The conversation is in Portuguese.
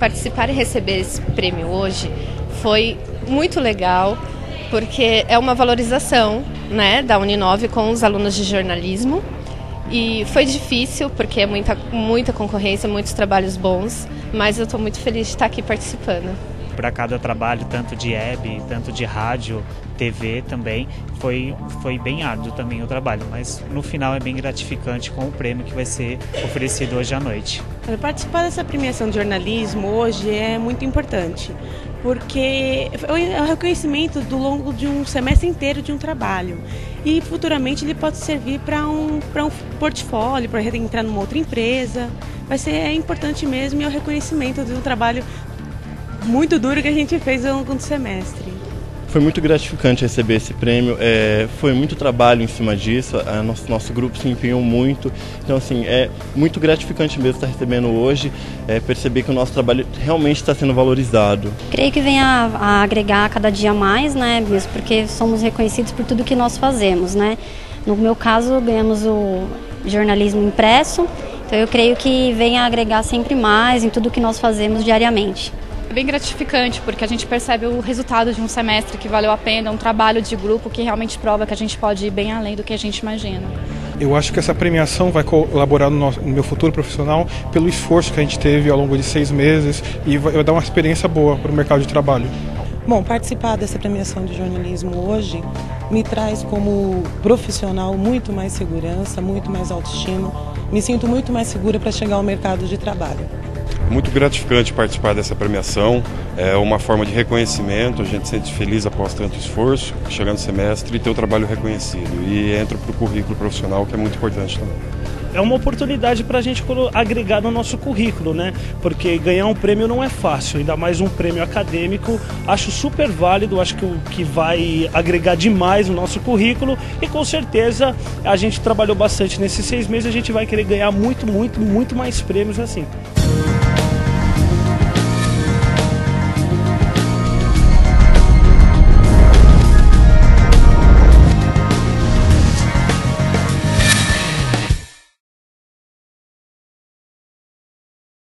Participar e receber esse prêmio hoje foi muito legal, porque é uma valorização né, da Uninove com os alunos de jornalismo. E foi difícil, porque é muita, muita concorrência, muitos trabalhos bons, mas eu estou muito feliz de estar aqui participando. Para cada trabalho, tanto de web, tanto de rádio, TV também, foi, foi bem árduo também o trabalho, mas no final é bem gratificante com o prêmio que vai ser oferecido hoje à noite. Participar dessa premiação de jornalismo hoje é muito importante, porque é o reconhecimento do longo de um semestre inteiro de um trabalho. E futuramente ele pode servir para um, um portfólio, para entrar numa outra empresa. Vai ser é importante mesmo e é o reconhecimento um trabalho muito duro que a gente fez ao longo do semestre. Foi muito gratificante receber esse prêmio, é, foi muito trabalho em cima disso, a nosso, nosso grupo se empenhou muito, então assim, é muito gratificante mesmo estar recebendo hoje, é, perceber que o nosso trabalho realmente está sendo valorizado. Creio que venha a, agregar cada dia mais, né, mesmo porque somos reconhecidos por tudo que nós fazemos, né. No meu caso, ganhamos o jornalismo impresso, então eu creio que venha agregar sempre mais em tudo que nós fazemos diariamente. É bem gratificante porque a gente percebe o resultado de um semestre que valeu a pena, um trabalho de grupo que realmente prova que a gente pode ir bem além do que a gente imagina. Eu acho que essa premiação vai colaborar no, nosso, no meu futuro profissional pelo esforço que a gente teve ao longo de seis meses e vai, vai dar uma experiência boa para o mercado de trabalho. Bom, participar dessa premiação de jornalismo hoje me traz como profissional muito mais segurança, muito mais autoestima. Me sinto muito mais segura para chegar ao mercado de trabalho. Muito gratificante participar dessa premiação, é uma forma de reconhecimento, a gente se sente feliz após tanto esforço, chegando no semestre e ter o trabalho reconhecido. E entra para o currículo profissional, que é muito importante também é uma oportunidade para a gente agregar no nosso currículo, né? Porque ganhar um prêmio não é fácil, ainda mais um prêmio acadêmico. Acho super válido, acho que, que vai agregar demais no nosso currículo e com certeza a gente trabalhou bastante nesses seis meses, a gente vai querer ganhar muito, muito, muito mais prêmios assim.